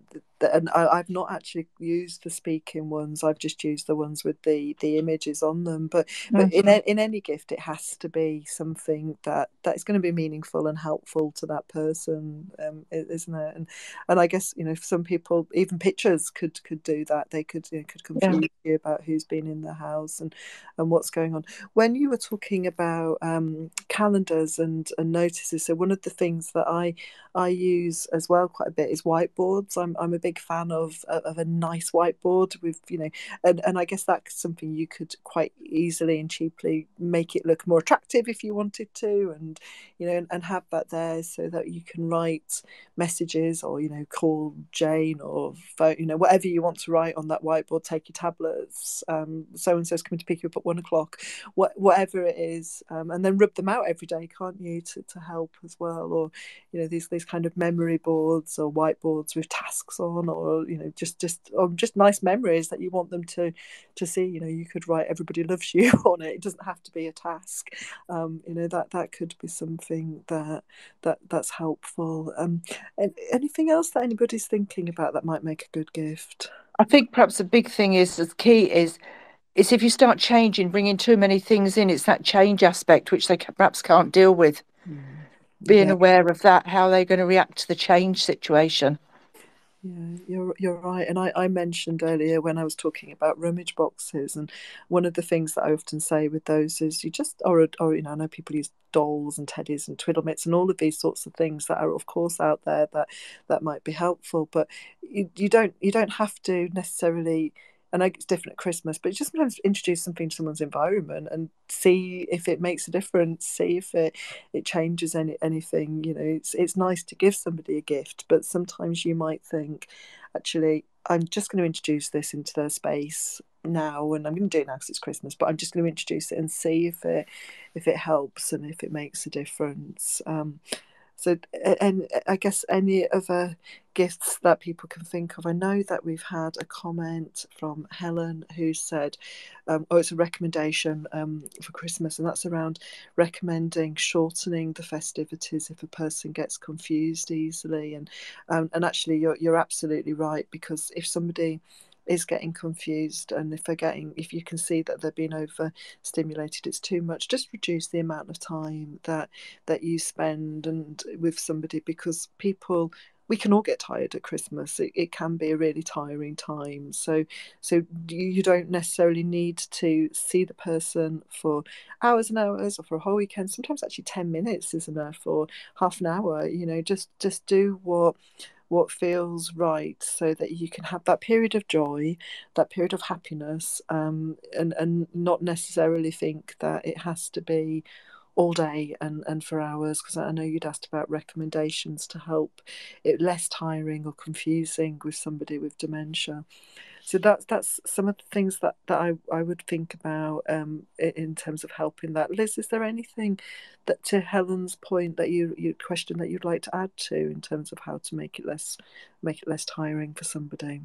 and I, have not actually used the speaking ones. I've just used the ones with the the images on them. But mm-hmm. but in in any gift, it has to be something that that is going to be meaningful and helpful to that person, um, isn't it? And and I guess you know, some people even pictures could could do that. They could you know, could confuse yeah. you about who's been in the house and and what's going on. When you were talking about um, calendars and and notices, so one of the things that I I use as well quite a bit is whiteboards. I'm I'm a big fan of of a nice whiteboard with you know, and and I guess that's something you could quite easily and cheaply make it look more attractive if you wanted to, and you know, and, and have that there so that you can write messages or you know call Jane or phone, you know whatever you want to write on that whiteboard. Take your tablets. Um, so and so's coming to pick you up at one o'clock. What whatever it is, um, and then rub them out every day, can't you, to, to help as well, or you know these these these kind of memory boards or whiteboards with tasks on or you know just just or just nice memories that you want them to to see you know you could write everybody loves you on it. It doesn't have to be a task. Um, you know that that could be something that that that's helpful. Um, and anything else that anybody's thinking about that might make a good gift? I think perhaps the big thing is the key is is if you start changing bringing too many things in it's that change aspect which they perhaps can't deal with. Mm being yeah. aware of that, how they're going to react to the change situation. Yeah, you're you're right. And I, I mentioned earlier when I was talking about rummage boxes, and one of the things that I often say with those is you just or or you know I know people use dolls and teddies and twiddle mitts and all of these sorts of things that are of course out there that that might be helpful, but you you don't you don't have to necessarily I know it's different at Christmas, but just sometimes introduce something to someone's environment and see if it makes a difference, see if it it changes any anything. You know, it's it's nice to give somebody a gift, but sometimes you might think, actually, I'm just going to introduce this into their space now, and I'm going to do it now because it's Christmas. But I'm just going to introduce it and see if it if it helps and if it makes a difference. Um, so and I guess any other gifts that people can think of. I know that we've had a comment from Helen who said, um, "Oh, it's a recommendation um, for Christmas, and that's around recommending shortening the festivities if a person gets confused easily." And um, and actually, you're you're absolutely right because if somebody is getting confused and if they're getting if you can see that they're being overstimulated it's too much just reduce the amount of time that that you spend and with somebody because people we can all get tired at Christmas. It, it can be a really tiring time. So so you, you don't necessarily need to see the person for hours and hours or for a whole weekend. Sometimes actually ten minutes is enough or half an hour. You know, just just do what what feels right so that you can have that period of joy that period of happiness um, and and not necessarily think that it has to be all day and, and for hours because I know you'd asked about recommendations to help it less tiring or confusing with somebody with dementia so that's that's some of the things that, that I, I would think about um, in terms of helping that. Liz, is there anything that to Helen's point that you you question that you'd like to add to in terms of how to make it less make it less tiring for somebody?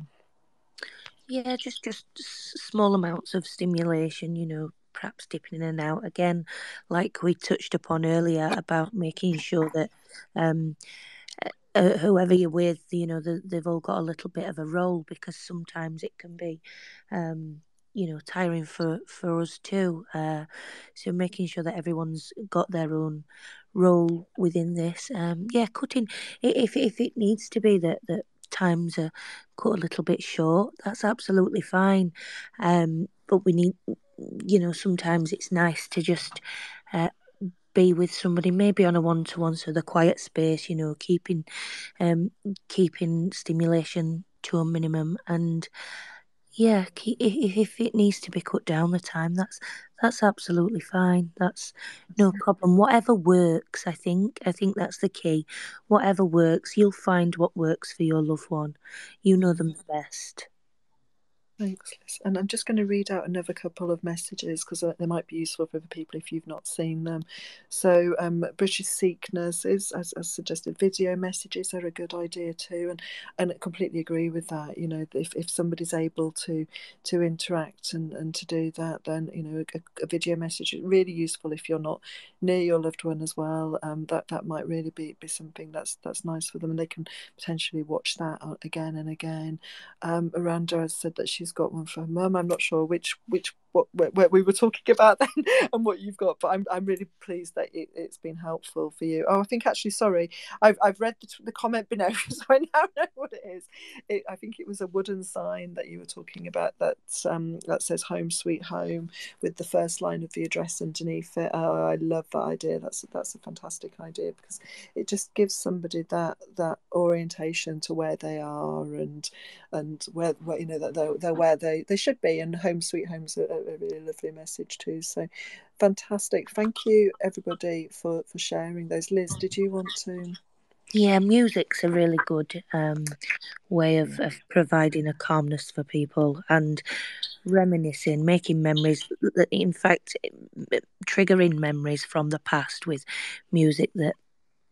Yeah, just just small amounts of stimulation, you know, perhaps dipping in and out again, like we touched upon earlier about making sure that um, uh, whoever you're with, you know, the, they've all got a little bit of a role because sometimes it can be, um, you know, tiring for for us too. Uh, so making sure that everyone's got their own role within this. Um, yeah, cutting if if it needs to be that that times are cut a little bit short, that's absolutely fine. Um, but we need, you know, sometimes it's nice to just uh, be with somebody, maybe on a one to one, so the quiet space, you know, keeping um keeping stimulation to a minimum, and yeah, if, if it needs to be cut down the time, that's that's absolutely fine. That's no problem. Whatever works, I think. I think that's the key. Whatever works, you'll find what works for your loved one. You know them best. Thanks, Liz. And I'm just going to read out another couple of messages because uh, they might be useful for other people if you've not seen them. So, um, British Sikh nurses, as, as suggested, video messages are a good idea too, and and I completely agree with that. You know, if, if somebody's able to to interact and, and to do that, then you know a, a video message is really useful if you're not near your loved one as well. Um, that that might really be, be something that's that's nice for them, and they can potentially watch that again and again. Um, Miranda has said that she's got one for her mum. I'm not sure which which what where, we were talking about then and what you've got, but I'm I'm really pleased that it, has been helpful for you. Oh, I think actually, sorry, I've I've read the, the comment below, so I now know what it is. It, I think it was a wooden sign that you were talking about that um that says "Home Sweet Home" with the first line of the address underneath it. Oh, I love that idea. That's that's a fantastic idea because it just gives somebody that that orientation to where they are and and where, where you know that they're, they're where they, they should be and home sweet home's a really lovely message too. So fantastic. Thank you everybody for for sharing those. Liz did you want to? Yeah music's a really good um, way of, of providing a calmness for people and reminiscing making memories in fact triggering memories from the past with music that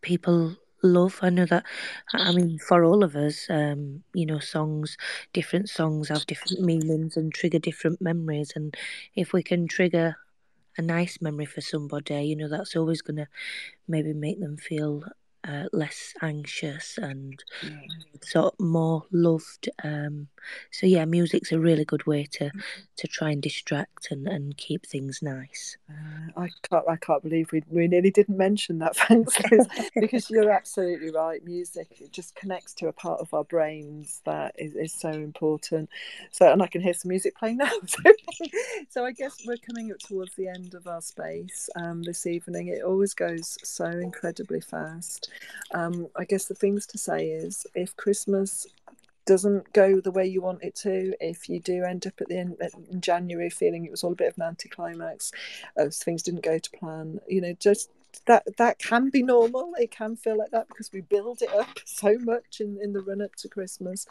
people love. I know that. I mean, for all of us, um, you know, songs, different songs have different meanings and trigger different memories. And if we can trigger a nice memory for somebody, you know, that's always going to maybe make them feel uh, less anxious and yeah. sort of more loved. Um, so yeah, music's a really good way to to try and distract and, and keep things nice. Uh, I can't I can't believe we, we nearly didn't mention that. Thanks, Liz, because you're absolutely right. Music it just connects to a part of our brains that is, is so important. So and I can hear some music playing now. So, so I guess we're coming up towards the end of our space um, this evening. It always goes so incredibly fast. Um, I guess the things to say is if Christmas doesn't go the way you want it to, if you do end up at the end in January feeling it was all a bit of an anticlimax, as things didn't go to plan, you know, just that that can be normal. It can feel like that because we build it up so much in in the run up to christmas.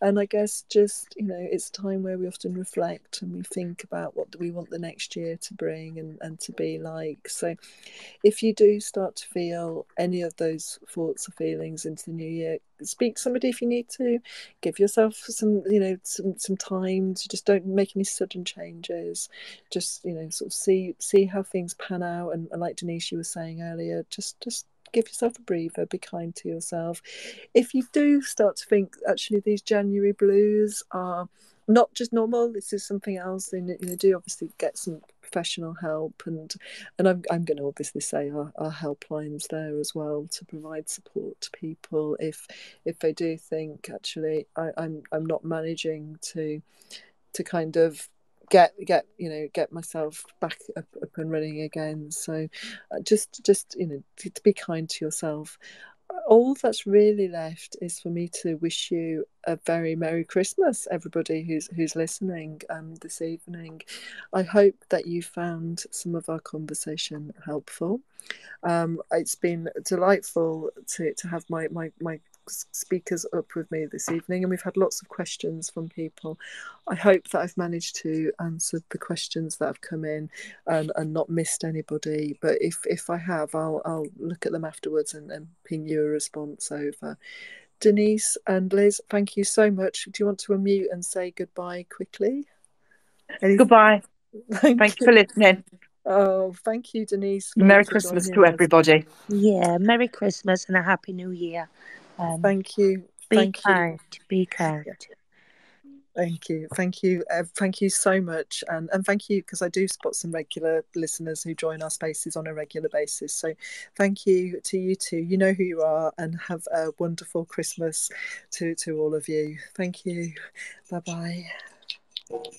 And i guess just you know it's a time where we often reflect and we think about what do we want the next year to bring and and to be like. So if you do start to feel any of those thoughts or feelings into the new year speak to somebody if you need to. Give yourself some you know some some time to just don't make any sudden changes. Just you know sort of see see how things pan out. And, and like denise you were saying earlier just just give yourself a breather be kind to yourself. If you do start to think actually these january blues are not just normal this is something else then you know do obviously get some professional help and and I'm, I'm going to obviously say our, our helplines there as well to provide support to people. If if they do think actually I, I'm I'm not managing to to kind of get get you know get myself back up, up and running again. So uh, just just you know to, to be kind to yourself all that's really left is for me to wish you a very merry christmas everybody who's who's listening um, this evening. I hope that you found some of our conversation helpful. Um, it's been delightful to, to have my, my, my speakers up with me this evening, and we've had lots of questions from people. I hope that I've managed to answer the questions that have come in and, and not missed anybody. But if, if I have, I'll, I'll look at them afterwards and, and ping you a response over. Denise and Liz, thank you so much. Do you want to unmute and say goodbye quickly? Any... Goodbye. Thank, thank you for listening. Oh, thank you, Denise. Merry Christmas to everybody. Yeah, Merry Christmas and a Happy New Year. Um, thank you. Be thank kind. You. Be kind. Thank you, thank you, uh, thank you so much, and and thank you because I do spot some regular listeners who join our spaces on a regular basis. So, thank you to you too. You know who you are, and have a wonderful Christmas to to all of you. Thank you. Bye bye.